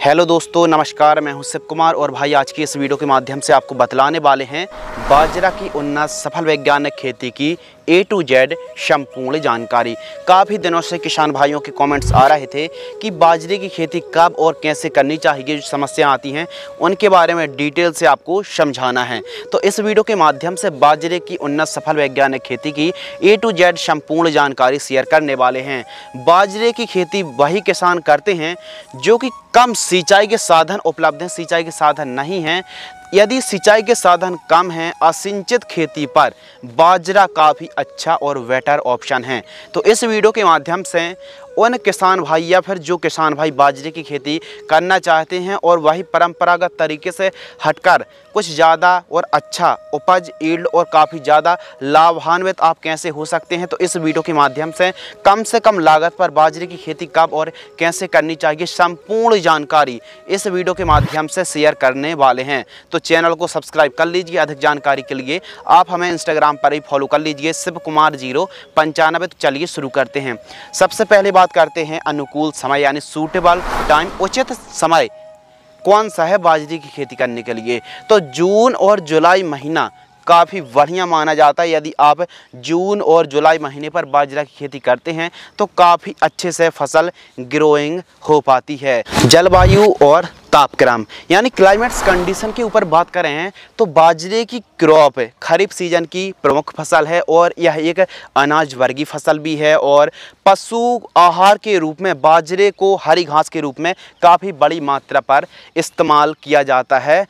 Hello दोस्तों, नमस्कार, मैं हूँ शिव कुमार और भाई आज की इस वीडियो के माध्यम से आपको बतलाने वाले हैं बाजरा की उन्नत सफल वैज्ञानिक खेती की ए टू जेड संपूर्ण जानकारी। काफ़ी दिनों से किसान भाइयों के कमेंट्स आ रहे थे कि बाजरे की खेती कब और कैसे करनी चाहिए, जो समस्या आती हैं, उनके बारे में डिटेल से आपको समझाना है। तो इस वीडियो के माध्यम से बाजरे की उन्नत सफल वैज्ञानिक खेती की ए टू जेड संपूर्ण जानकारी शेयर करने वाले हैं। बाजरे की खेती वही किसान करते हैं, जो कि कम सिंचाई के साधन उपलब्ध हैं। सिंचाई के साधन नहीं हैं यदि सिंचाई के साधन कम हैं, असिंचित खेती पर बाजरा काफ़ी अच्छा और बेटर ऑप्शन है। तो इस वीडियो के माध्यम से उन किसान भाई या फिर जो किसान भाई बाजरे की खेती करना चाहते हैं और वही परंपरागत तरीके से हटकर कुछ ज़्यादा और अच्छा उपज ईल्ड और काफ़ी ज़्यादा लाभान्वित आप कैसे हो सकते हैं? तो इस वीडियो के माध्यम से कम से कम लागत पर बाजरे की खेती कब और कैसे करनी चाहिए संपूर्ण जानकारी इस वीडियो के माध्यम से शेयर करने वाले हैं। तो चैनल को सब्सक्राइब कर लीजिए अधिक जानकारी के लिए। आप हमें इंस्टाग्राम पर ही फॉलो कर लीजिए शिव कुमार ज़ीरो, पंचानबे। तो चलिए शुरू करते हैं। सबसे पहले बात करते हैं अनुकूल समय, यानी सूटेबल टाइम उचित समय। कौन सा है बाजरे की खेती करने के लिए? तो जून और जुलाई महीना काफ़ी बढ़िया माना जाता है। यदि आप जून और जुलाई महीने पर बाजरा की खेती करते हैं तो काफ़ी अच्छे से फ़सल ग्रोइंग हो पाती है। जलवायु और तापक्रम। यानी क्लाइमेट्स कंडीशन के ऊपर बात करें हैं तो बाजरे की क्रॉप खरीफ सीज़न की प्रमुख फ़सल है और यह एक अनाज वर्गीय फ़सल भी है और पशु आहार के रूप में, बाजरे को हरी घास के रूप में काफ़ी बड़ी मात्रा पर इस्तेमाल किया जाता है।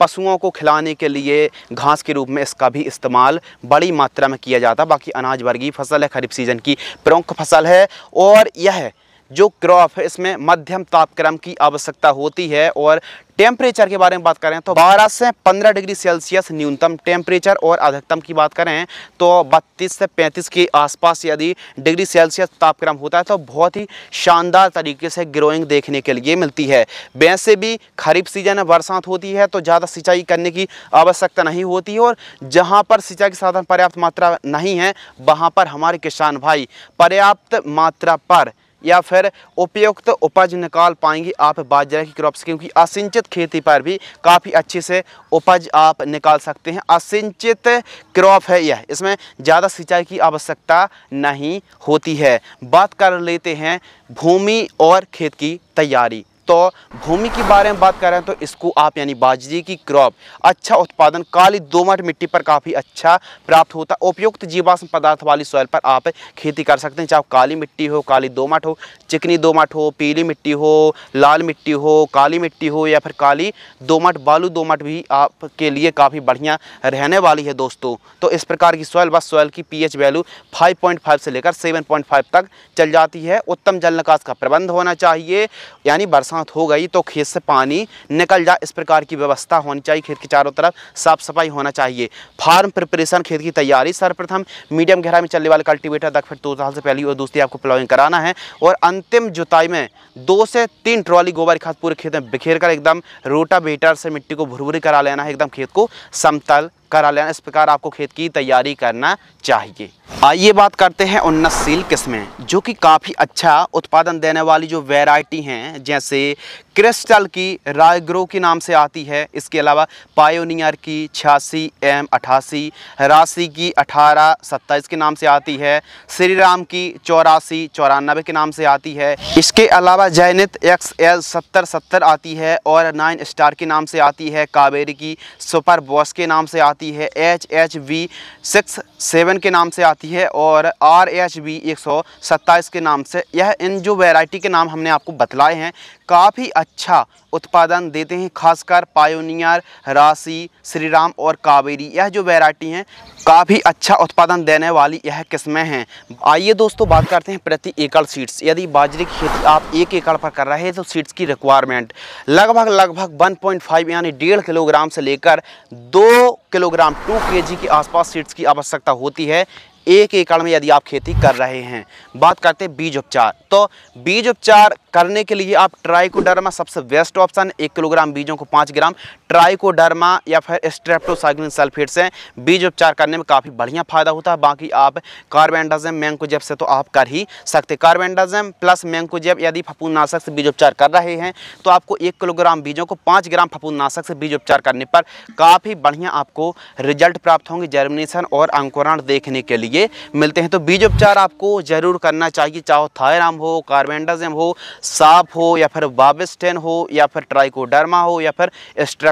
पशुओं को खिलाने के लिए घास के रूप में इसका भी इस्तेमाल बड़ी मात्रा में किया जाता है। बाकी अनाज वर्गीय फ़सल है, खरीफ सीज़न की प्रमुख फ़सल है और यह जो क्रॉप है, इसमें मध्यम तापक्रम की आवश्यकता होती है और टेम्परेचर के बारे में बात करें तो 12 से 15 डिग्री सेल्सियस न्यूनतम टेम्परेचर और अधिकतम की बात करें तो 32 से 35 के आसपास यदि डिग्री सेल्सियस तापक्रम होता है तो बहुत ही शानदार तरीके से ग्रोइंग देखने के लिए मिलती है। वैसे भी खरीफ सीज़न में बरसात होती है तो ज़्यादा सिंचाई करने की आवश्यकता नहीं होती और जहाँ पर सिंचाई के साधन पर्याप्त मात्रा नहीं है, वहाँ पर हमारे किसान भाई पर्याप्त मात्रा पर या फिर उपयुक्त उपज निकाल पाएँगी आप बाजरा की क्रॉप क्योंकि असिंचित खेती पर भी काफ़ी अच्छे से उपज आप निकाल सकते हैं। असिंचित क्रॉप है यह। इसमें ज़्यादा सिंचाई की आवश्यकता नहीं होती है। बात कर लेते हैं भूमि और खेत की तैयारी। तो भूमि के बारे में बात करें तो इसको आप यानी बाजरे की क्रॉप अच्छा उत्पादन, काली दोमट मिट्टी पर काफ़ी अच्छा प्राप्त होता है। उपयुक्त जीवाश्म पदार्थ वाली सॉइल पर आप खेती कर सकते हैं, चाहे काली मिट्टी हो, काली दोमट हो, चिकनी दोमट हो, पीली मिट्टी हो, लाल मिट्टी हो, काली मिट्टी हो या फिर काली दोमट, बालू दोमट भी आपके लिए काफ़ी बढ़िया रहने वाली है दोस्तों। तो इस प्रकार की सॉइल बस सॉइल की पीएच वैल्यू फाइव से लेकर सेवन तक चल जाती है। उत्तम जल निकास का प्रबंध होना चाहिए, यानी बरसात बरसात हो गई तो खेत से पानी निकल जाए इस प्रकार की व्यवस्था होनी चाहिए, खेत के चारों तरफ़ साफ़ सफ़ाई होना चाहिए। फार्म प्रिपरेशन, खेत की तैयारी सर्वप्रथम मीडियम गहरा में चलने वाले कल्टिवेटर तक, फिर दो साल से पहली और दूसरी आपको प्लॉइंग कराना है। और अंतिम जुताई में दो से तीन ट्रॉली गोबर खाद पूरे खेत में बिखेर कर एकदम रोटा बेटर से मिट्टी को भुरभुरी करा लेना है, एकदम खेत को समतल करा लेना इस प्रकार आपको खेत की तैयारी करना चाहिए। आइए बात करते हैं उन्नतशील किस्में, जो कि काफ़ी अच्छा उत्पादन देने वाली जो वैरायटी हैं, जैसे क्रिस्टल की रायग्रो के नाम से आती है। इसके अलावा पायोनियर की छियासी एम अठासी, राशि की अठारह, सत्ताईस के नाम से आती है। श्री राम की चौरासी, चौरानबे के नाम से आती है। इसके अलावा जैनित एक्स एल सत्तर सत्तर आती है और नाइन स्टार के नाम से आती है। कावेरी की सुपर बॉस के नाम से आती है। H H V six seven के नाम से आती है और आर एच बी एक सौ सत्ताईस के नाम से। यह इन जो वैरायटी के नाम हमने आपको बतलाए हैं, काफ़ी अच्छा उत्पादन देते हैं, खासकर पायोनियर राशि श्रीराम और कावेरी यह जो वैरायटी हैं, काफ़ी अच्छा उत्पादन देने वाली यह किस्में हैं। आइए दोस्तों बात करते हैं प्रति एकड़ सीड्स यदि बाजरे की खेती आप एक एकड़ पर कर रहे हैं तो सीड्स की रिक्वायरमेंट लगभग लगभग 1.5 यानी डेढ़ किलोग्राम से लेकर दो किलोग्राम टू के के आसपास सीड्स की आवश्यकता होती है। एक एकड़ में यदि आप खेती कर रहे हैं। बात करते हैं बीज उपचार। तो बीज उपचार करने के लिए आप ट्राइकोडर्मा सबसे बेस्ट ऑप्शन एक किलोग्राम बीजों को पाँच ग्राम ट्राइकोडर्मा या फिर स्ट्रेप्टोसाइक्लिन सल्फेट से बीज उपचार करने में काफ़ी बढ़िया फ़ायदा होता है। बाकी आप कार्बेंडाजम मैंकोजेब से तो आप कर ही सकते। कार्बेंडाजम प्लस मैंकोजेब यदि फपूंदनाशक से बीज उपचार कर रहे हैं तो आपको एक किलोग्राम बीजों को पाँच ग्राम फपूंदनाशक से बीज उपचार करने पर काफ़ी बढ़िया आपको रिज़ल्ट प्राप्त होंगे जर्मिनेशन और अंकुरण देखने के लिए। मिलते हैं तो बीज उपचार आपको ज़रूर करना चाहिए। चाहे थायराम हो, कार्बेंडाजम हो, साफ़ हो, या फिर बाबिस्टेन हो, या फिर ट्राइकोडर्मा हो, या फिर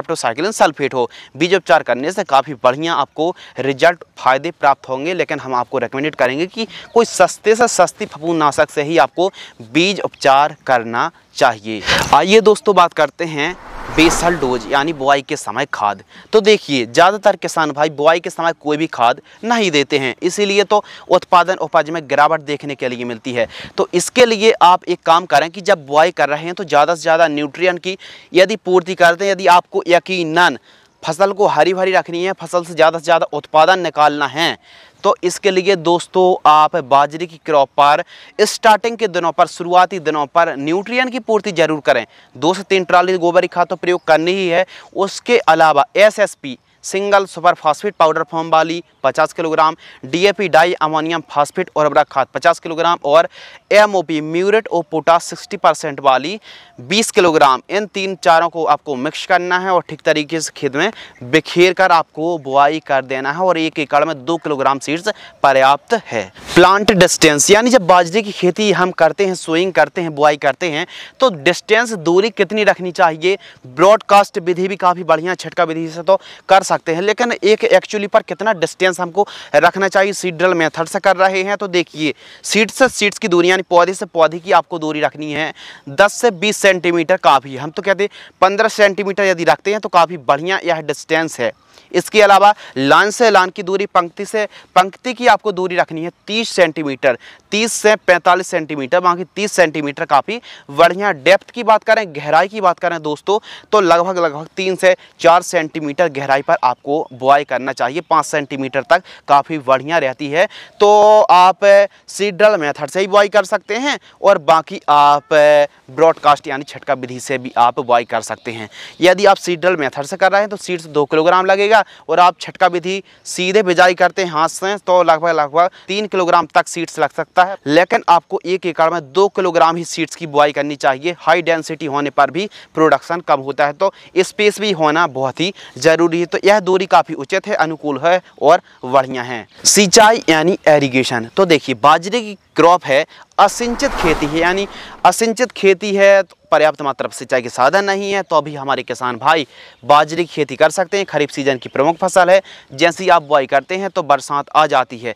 स्ट्रेप्टोसाइक्लिन सल्फेट हो। बीज उपचार करने से काफ़ी बढ़िया आपको रिज़ल्ट फ़ायदे प्राप्त होंगे, लेकिन हम आपको रिकमेंडेड करेंगे कि कोई सस्ते से सस्ती फपूनाशक से ही आपको बीज उपचार करना चाहिए। आइए दोस्तों बात करते हैं बेसल डोज, यानी बुआई के समय खाद। तो देखिए, ज़्यादातर किसान भाई बुआई के समय कोई भी खाद नहीं देते हैं। इसीलिए तो उत्पादन उपज में गिरावट देखने के लिए मिलती है। तो इसके लिए आप एक काम करें कि जब बुआई कर रहे हैं तो ज़्यादा से ज़्यादा न्यूट्रियन की यदि पूर्ति करते हैं यदि आपको यकीन फ़सल को हरी भरी रखनी है, फ़सल से ज़्यादा से ज़्यादा उत्पादन निकालना है तो इसके लिए दोस्तों, आप बाजरे की क्रॉप पर स्टार्टिंग के दिनों पर, शुरुआती दिनों पर न्यूट्रिएंट की पूर्ति ज़रूर करें। दो से तीन ट्राली गोबरी खाद तो प्रयोग करनी ही है। उसके अलावा SSP single super phosphate powder form वाली 50 kilogram DAP di ammonium phosphate और अबरा खाद 50 किलोग्राम और एमओपी म्यूरेट और पोटास 60 परसेंट वाली 20 किलोग्राम। इन तीन चारों को आपको मिक्स करना है और ठीक तरीके से खेत में बिखेर कर आपको बुआई कर देना है और एक एकड़ में दो किलोग्राम सीड्स पर्याप्त है। प्लांट डिस्टेंस, यानी जब बाजरे की खेती हम करते हैं, सोइंग करते हैं, बुआई करते हैं तो डिस्टेंस दूरी कितनी रखनी चाहिए? ब्रॉडकास्ट विधि भी काफ़ी बढ़िया छटका विधि से तो कर सकते हैं, लेकिन एक एक्चुअली पर कितना डिस्टेंस हमको रखना चाहिए सीड ड्रिल मेथड से कर रहे हैं तो देखिए सीड से सीड्स की दूरी यानी पौधे से पौधे की आपको दूरी रखनी है 10 से 20 सेंटीमीटर काफ़ी हम तो कहते हैं 15 सेंटीमीटर यदि रखते हैं तो काफ़ी बढ़िया यह डिस्टेंस है। इसके अलावा लान से लान की दूरी पंक्ति से पंक्ति की आपको दूरी रखनी है 30 सेंटीमीटर 30 से 45 सेंटीमीटर वहाँ की 30 सेंटीमीटर काफ़ी बढ़िया डेप्थ की बात करें, गहराई की बात करें दोस्तों तो लगभग लगभग तीन से चार सेंटीमीटर गहराई पर आपको बुआई करना चाहिए, पाँच सेंटीमीटर तक काफ़ी बढ़िया रहती है। तो आप सीड्रल मेथड से ही बुआई कर सकते हैं और बाकी आप ब्रॉडकास्ट यानी छटका विधि से भी आप बुआई कर सकते हैं। यदि आप सीड्रल मेथड से कर रहे हैं तो सीड्स दो किलोग्राम लगेगा। जाएगा और आप छटका विधि सीधे बिजाई करते हैं हाथ से तो लगभग लगभग तीन किलोग्राम तक सीड्स लग सकता है। लेकिन आपको एक एकड़ में दो किलोग्राम ही सीड्स की बुआई करनी चाहिए। हाई डेंसिटी होने पर भी प्रोडक्शन कम होता है तो स्पेस भी होना बहुत ही ज़रूरी है। तो यह दूरी काफ़ी उचित है, अनुकूल है और बढ़िया है। सिंचाई यानी एरीगेशन तो देखिए, बाजरे की क्रॉप है, असिंचित खेती है, यानी असिंचित खेती है तो पर्याप्त मात्रा सिंचाई के साधन नहीं है तो अभी हमारे किसान भाई बाजरे की खेती कर सकते हैं, खरीफ सीज़न की प्रमुख फ़सल है। जैसे ही आप बुआई करते हैं तो बरसात आ जाती है।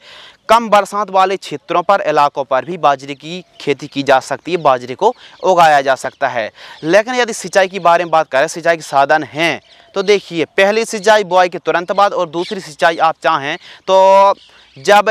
कम बरसात वाले क्षेत्रों पर, इलाकों पर भी बाजरे की खेती की जा सकती है, बाजरे को उगाया जा सकता है। लेकिन यदि सिंचाई के बारे में बात करें, सिंचाई के साधन हैं तो देखिए, पहली सिंचाई बुआई के तुरंत बाद और दूसरी सिंचाई आप चाहें तो जब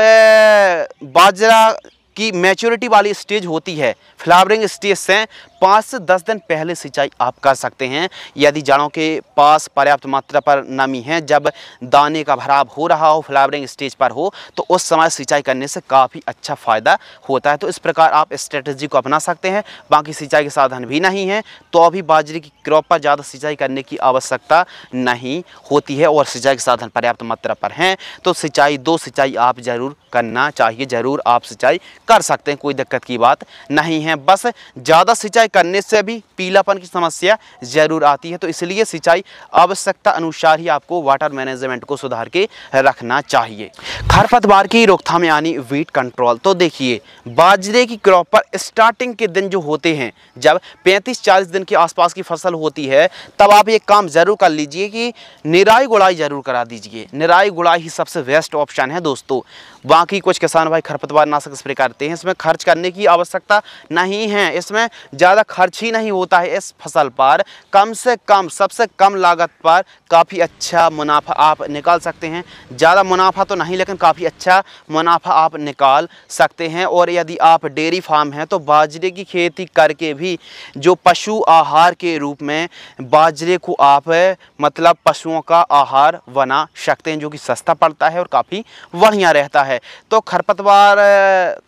बाजरा की मैच्योरिटी वाली स्टेज होती है। फ्लावरिंग स्टेज से पाँच से दस दिन पहले सिंचाई आप कर सकते हैं। यदि जड़ों के पास पर्याप्त मात्रा पर नमी है, जब दाने का भराव हो रहा हो फ्लावरिंग स्टेज पर हो तो उस समय सिंचाई करने से काफ़ी अच्छा फ़ायदा होता है। तो इस प्रकार आप स्ट्रेटजी को अपना सकते हैं। बाकी सिंचाई के साधन भी नहीं हैं तो अभी बाजरे की क्रॉप पर ज़्यादा सिंचाई करने की आवश्यकता नहीं होती है और सिंचाई के साधन पर्याप्त मात्रा पर हैं। तो सिंचाई, दो सिंचाई आप ज़रूर करना चाहिए। ज़रूर आप सिंचाई कर सकते हैं, कोई दिक्कत की बात नहीं है। बस ज़्यादा सिंचाई करने से भी पीलापन की समस्या ज़रूर आती है तो इसलिए सिंचाई आवश्यकता अनुसार ही आपको वाटर मैनेजमेंट को सुधार के रखना चाहिए। खरपतवार की रोकथाम यानी वीट कंट्रोल तो देखिए, बाजरे की क्रॉप पर स्टार्टिंग के दिन जो होते हैं, जब 35-40 दिन के आसपास की फ़सल होती है, तब आप एक काम ज़रूर कर लीजिए कि निराई गुड़ाई ज़रूर करा दीजिए। निराई गुड़ाई ही सबसे बेस्ट ऑप्शन है दोस्तों। बाकी कुछ किसान भाई खरपतवार नाशक स्प्रे कर करते हैं। इसमें खर्च करने की आवश्यकता नहीं है। इसमें ज़्यादा खर्च ही नहीं होता है इस फ़सल पर। कम से कम, सबसे कम लागत पर काफ़ी अच्छा मुनाफा आप निकाल सकते हैं। ज़्यादा मुनाफा तो नहीं, लेकिन काफ़ी अच्छा मुनाफा आप निकाल सकते हैं। और यदि आप डेयरी फार्म हैं तो बाजरे की खेती करके भी, जो पशु आहार के रूप में बाजरे को आप मतलब पशुओं का आहार बना सकते हैं, जो कि सस्ता पड़ता है और काफ़ी बढ़िया रहता है। तो खरपतवार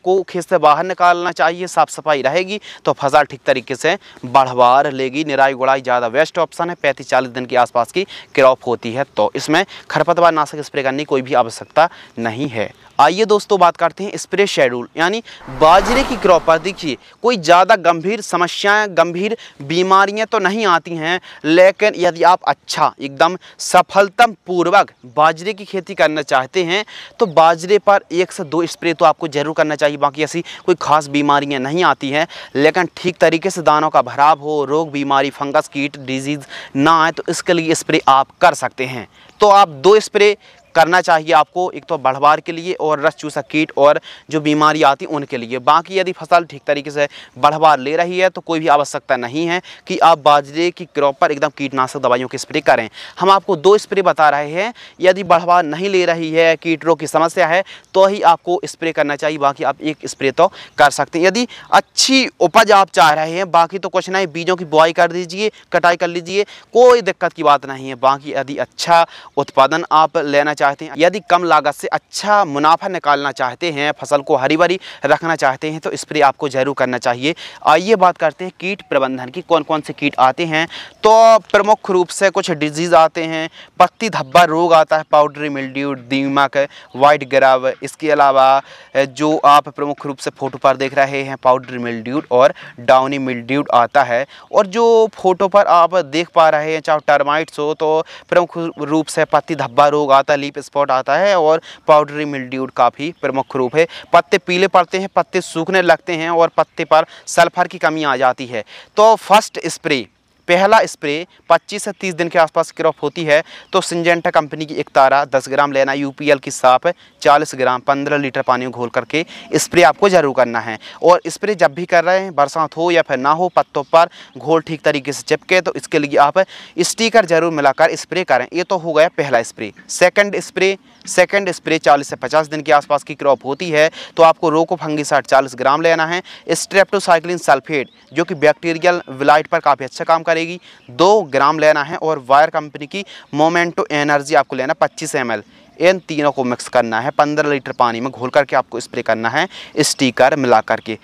को खेत से बाहर निकालना चाहिए, साफ़ सफ़ाई रहेगी तो फ़सल ठीक तरीके से बढ़वार लेगी। निराई गुड़ाई ज़्यादा बेस्ट ऑप्शन है, पैंतीस चालीस दिन के आसपास की क्रॉप होती है तो इसमें खरपतवार नाशक स्प्रे करने की कोई भी आवश्यकता नहीं है। आइए दोस्तों बात करते हैं स्प्रे शेड्यूल यानी बाजरे की क्रॉप पर। देखिए, कोई ज़्यादा गंभीर समस्याएँ, गंभीर बीमारियाँ तो नहीं आती हैं, लेकिन यदि आप अच्छा एकदम सफलता पूर्वक बाजरे की खेती करना चाहते हैं तो बाजरे पर एक से दो स्प्रे तो आपको ज़रूर करना चाहिए। बाकी ऐसी कोई ख़ास बीमारियाँ नहीं आती हैं, लेकिन ठीक तरीके से दानों का भराव हो, रोग, बीमारी, फंगस, कीट डिज़ीज़ ना आए तो इसके लिए स्प्रे आप कर सकते हैं। तो आप दो स्प्रे करना चाहिए आपको। एक तो बढ़वार के लिए और रस चूसा कीट और जो बीमारी आती उनके लिए। बाकी यदि फ़सल ठीक तरीके से बढ़वार ले रही है तो कोई भी आवश्यकता नहीं है कि आप बाजरे की क्रॉप पर एकदम कीटनाशक दवाइयों के स्प्रे करें। हम आपको दो स्प्रे बता रहे हैं। यदि बढ़वार नहीं ले रही है कीट रोग की समस्या है तो ही आपको स्प्रे करना चाहिए। बाकी आप एक स्प्रे तो कर सकते हैं। यदि अच्छी उपज आप चाह रहे हैं, बाकी तो कुछ नहीं। बीजों की बुआई कर दीजिए, कटाई कर लीजिए, कोई दिक्कत की बात नहीं है। बाकी यदि अच्छा उत्पादन आप लेना चाह चाहते हैं। यदि कम लागत से अच्छा मुनाफा निकालना चाहते हैं, फ़सल को हरी भरी रखना चाहते हैं तो स्प्रे आपको ज़रूर करना चाहिए। आइए बात करते हैं कीट प्रबंधन की। कौन कौन से कीट आते हैं? तो प्रमुख रूप से कुछ डिज़ीज़ आते हैं। पत्ती धब्बा रोग आता है, पाउडरी, मिल्ड्यू, दीमक, वाइट ग्रव। इसके अलावा जो आप प्रमुख रूप से फ़ोटो पर देख रहे हैं, पाउडरी मिल्ड्यूड और डाउनी मिल्ड्यूड आता है। और जो फ़ोटो पर आप देख पा रहे हैं, चाहे टर्माइट्स हो तो प्रमुख रूप से पत्ती धब्बा रोग आता है लीप स्पॉट आता है और पाउडरी मिल्ड्यूड काफ़ी प्रमुख रूप है। पत्ते पीले पड़ते हैं, पत्ते सूखने लगते हैं और पत्ते पर सल्फ़र की कमी आ जाती है। तो फ़र्स्ट स्प्रे पहला स्प्रे 25 से 30 दिन के आसपास क्रॉप होती है। तो सिंजेंटा कंपनी की एक तारा 10 ग्राम लेना, यूपीएल की साफ़ 40 ग्राम 15 लीटर पानी घोल करके स्प्रे आपको ज़रूर करना है। और स्प्रे जब भी कर रहे हैं, बरसात हो या फिर ना हो, पत्तों पर घोल ठीक तरीके से चिपके तो इसके लिए आप स्टीकर ज़रूर मिलाकर स्प्रे करें। ये तो हो गया पहला spray. Second spray second spray 40 से 50 दिन के आसपास की क्रॉप होती है तो आपको रोको फंगिसाइड 40 ग्राम लेना है। स्ट्रेप्टोसाइक्लिन सल्फेट, जो कि बैक्टीरियल विलाइट पर काफ़ी अच्छा काम करेगी। दो ग्राम लेना है और वायर कंपनी की मोमेंटो एनर्जी आपको लेना पच्चीस एमएल इन तीनों को मिक्स करना है, पंद्रह लीटर पानी में घोल करके आपको स्प्रे करना है, स्टीकर मिला करके।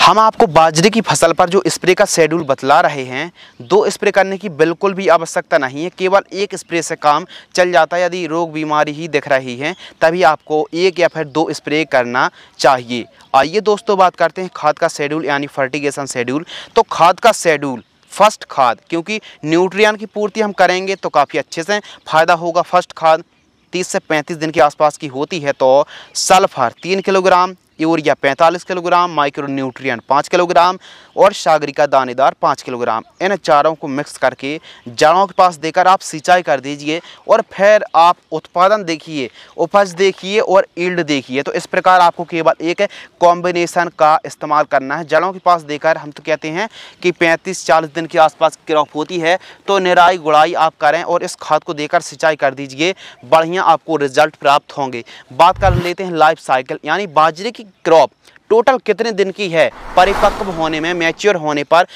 हम आपको बाजरे की फ़सल पर जो स्प्रे का शेड्यूल बतला रहे हैं, दो स्प्रे करने की बिल्कुल भी आवश्यकता नहीं है, केवल एक स्प्रे से काम चल जाता है, यदि रोग बीमारी ही दिख रही है, तभी आपको एक या फिर दो स्प्रे करना चाहिए। आइए दोस्तों बात करते हैं खाद का शेड्यूल यानी फर्टिगेशन शेड्यूल तो खाद का शेड्यूल फ़र्स्ट खाद, क्योंकि न्यूट्रियन की पूर्ति हम करेंगे तो काफ़ी अच्छे से फ़ायदा होगा। फ़र्स्ट खाद तीस से पैंतीस दिन के आसपास की होती है तो सल्फ़र तीन kilogram urea 45 kilogram micro nutrient 5 kilogram और सागरिका दानेदार 5 किलोग्राम। इन चारों को मिक्स करके जड़ों के पास देकर आप सिंचाई कर दीजिए और फिर आप उत्पादन देखिए, उपज देखिए और ईल्ड देखिए। तो इस प्रकार आपको केवल एक कॉम्बिनेशन का इस्तेमाल करना है। जड़ों के पास देकर हम तो कहते हैं कि पैंतीस चालीस दिन के आसपास क्रॉप होती है तो निराई गुड़ाई आप करें और इस खाद को देकर सिंचाई कर दीजिए, बढ़िया आपको रिज़ल्ट प्राप्त होंगे। बात कर लेते हैं लाइफ साइकिल, यानी बाजरे की क्रॉप टोटल कितने दिन की है? परिपक्व होने में, मैच्योर होने पर,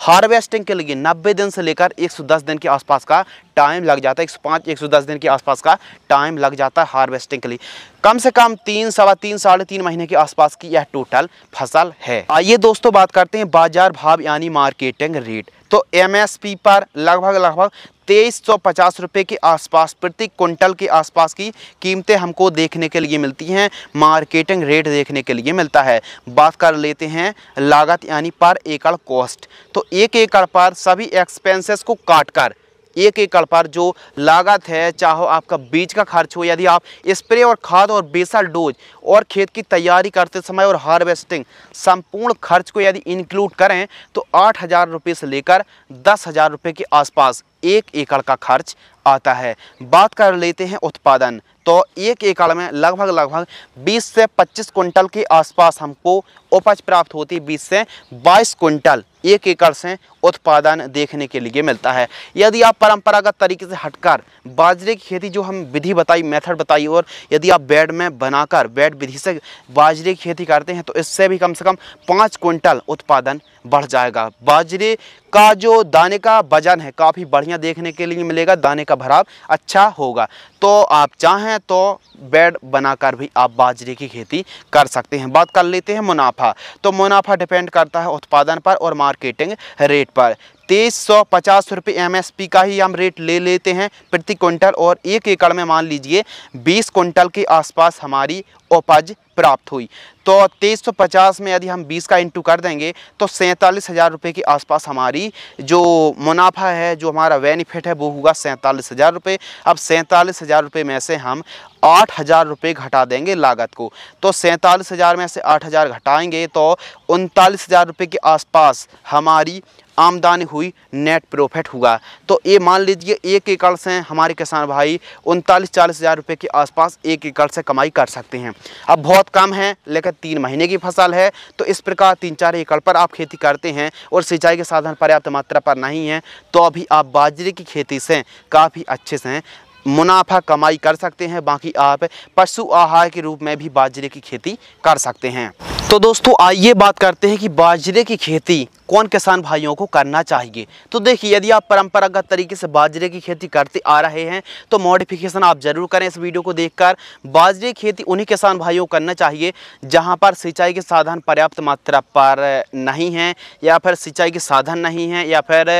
हार्वेस्टिंग के लिए 90 दिन से लेकर 110 दिन के आसपास का टाइम लग जाता है 105 110 दिन के आसपास का टाइम लग जाता है हार्वेस्टिंग के लिए। कम से कम तीन, सवा तीन, साढ़े तीन महीने के आसपास की यह टोटल फ़सल है। आइए दोस्तों बात करते हैं बाज़ार भाव यानी मार्केटिंग रेट तो एमएसपी पर लगभग लगभग तेईस सौ पचास रुपये के आसपास, प्रति कुंटल के आसपास की कीमतें हमको देखने के लिए मिलती हैं मार्केटिंग रेट देखने के लिए मिलता है। बात कर लेते हैं लागत यानी पर एकड़ कॉस्ट तो एक एकड़ पर सभी एक्सपेंसेस को काट कर एक एकड़ पर जो लागत है, चाहे आपका बीज का खर्च हो, यदि आप स्प्रे और खाद और बेसल डोज और खेत की तैयारी करते समय और हार्वेस्टिंग संपूर्ण खर्च को यदि इंक्लूड करें तो आठ हज़ार रुपये से लेकर दस हज़ार रुपये के आसपास एक एकड़ का खर्च आता है। बात कर लेते हैं उत्पादन। तो एक एकड़ में लगभग लगभग 20 से 25 कुंटल के आसपास हमको उपज प्राप्त होती है। 20 से 22 कुंटल एक एकड़ से उत्पादन देखने के लिए मिलता है। यदि आप परंपरागत तरीके से हटकर बाजरे की खेती जो हम विधि बताई, मेथड बताई और यदि आप बेड में बनाकर, बेड विधि से बाजरे की खेती करते हैं तो इससे भी कम से कम पाँच क्विंटल उत्पादन बढ़ जाएगा। बाजरे का जो दाने का वज़न है, काफ़ी बढ़िया देखने के लिए मिलेगा। दाने का भराव अच्छा होगा। तो आप चाहें तो बेड बनाकर भी आप बाजरे की खेती कर सकते हैं। बात कर लेते हैं मुनाफा। तो मुनाफा डिपेंड करता है उत्पादन पर और मार्केटिंग रेट पर। तेईस सौ पचास रुपये एम एस पी का ही हम रेट ले लेते हैं प्रति क्विंटल और एक एकड़ में मान लीजिए बीस क्विंटल के आसपास हमारी उपज प्राप्त हुई। तो तेईस सौ पचास में यदि हम बीस का इंटू कर देंगे तो सैंतालीस हज़ार रुपये के आसपास हमारी जो मुनाफा है, जो हमारा बेनिफिट है, वो होगा सैंतालीस हज़ार रुपये अब सैंतालीस हज़ार रुपये में से हम आठ हज़ार रुपये घटा देंगे लागत को। तो सैंतालीस हज़ार में से आठ हज़ार घटाएँगे तो उनतालीस हज़ार रुपये के आसपास हमारी आमदनी हुई नेट प्रॉफिट हुआ। तो ये मान लीजिए एक एकड़ से हमारे किसान भाई उनतालीस चालीस हज़ार रुपये के आसपास एक एकड़ से कमाई कर सकते हैं। अब बहुत कम है, लेकिन तीन महीने की फ़सल है तो इस प्रकार तीन चार एकड़ पर आप खेती करते हैं और सिंचाई के साधन पर्याप्त मात्रा पर नहीं है तो अभी आप बाजरे की खेती से काफ़ी अच्छे से मुनाफा कमाई कर सकते हैं। बाकी आप पशु आहार के रूप में भी बाजरे की खेती कर सकते हैं। तो दोस्तों, आइए बात करते हैं कि बाजरे की खेती कौन किसान भाइयों को करना चाहिए? तो देखिए, यदि आप परंपरागत तरीके से बाजरे की खेती करते आ रहे हैं तो मॉडिफिकेशन आप ज़रूर करें इस वीडियो को देखकर। बाजरे की खेती उन्हीं किसान भाइयों को करना चाहिए, जहाँ पर सिंचाई के साधन पर्याप्त मात्रा पर नहीं हैं, या फिर सिंचाई के साधन नहीं हैं, या फिर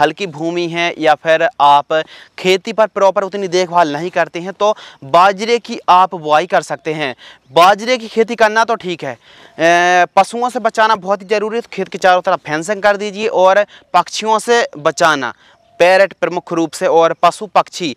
हल्की भूमि है, या फिर आप खेती पर प्रॉपर उतनी देखभाल नहीं करते हैं तो बाजरे की आप बुआई कर सकते हैं। बाजरे की खेती करना तो ठीक है। पशुओं से बचाना बहुत ही ज़रूरी है तो खेत के चारों तरफ़ फेंसिंग कर दीजिए और पक्षियों से बचाना। पैरट प्रमुख रूप से और पशु पक्षी,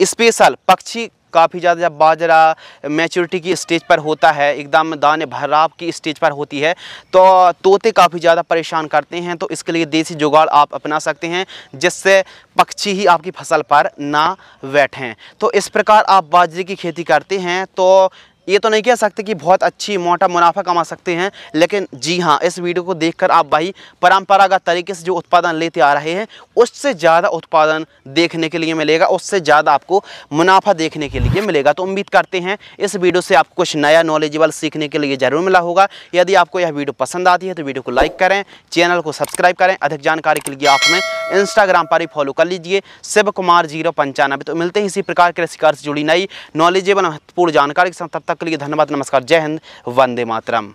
स्पेशल पक्षी काफ़ी ज़्यादा जब बाजरा मैच्योरिटी की स्टेज पर होता है, एकदम दाने भराव की स्टेज पर होती है तो तोते काफ़ी ज़्यादा परेशान करते हैं तो इसके लिए देसी जुगाड़ आप अपना सकते हैं, जिससे पक्षी ही आपकी फ़सल पर ना बैठें। तो इस प्रकार आप बाजरे की खेती करते हैं तो ये तो नहीं कह सकते कि बहुत अच्छी मोटा मुनाफा कमा सकते हैं, लेकिन जी हाँ इस वीडियो को देखकर आप भाई परंपरागत तरीके से जो उत्पादन लेते आ रहे हैं, उससे ज़्यादा उत्पादन देखने के लिए मिलेगा, उससे ज़्यादा आपको मुनाफा देखने के लिए मिलेगा। तो उम्मीद करते हैं इस वीडियो से आपको कुछ नया नॉलेजेबल सीखने के लिए ज़रूर मिला होगा। यदि आपको यह वीडियो पसंद आती है तो वीडियो को लाइक करें, चैनल को सब्सक्राइब करें, अधिक जानकारी के लिए आप हमें इंस्टाग्राम पर ही फॉलो कर लीजिए शिव कुमार ज़ीरो पंचानबे। तो मिलते हैं इसी प्रकार के रसिकार से जुड़ी नई नॉलेजेबल महत्वपूर्ण जानकारी के साथ। तब तक के लिए धन्यवाद नमस्कार जय हिंद वंदे मातरम।